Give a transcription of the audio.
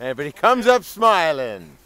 but he comes up smiling.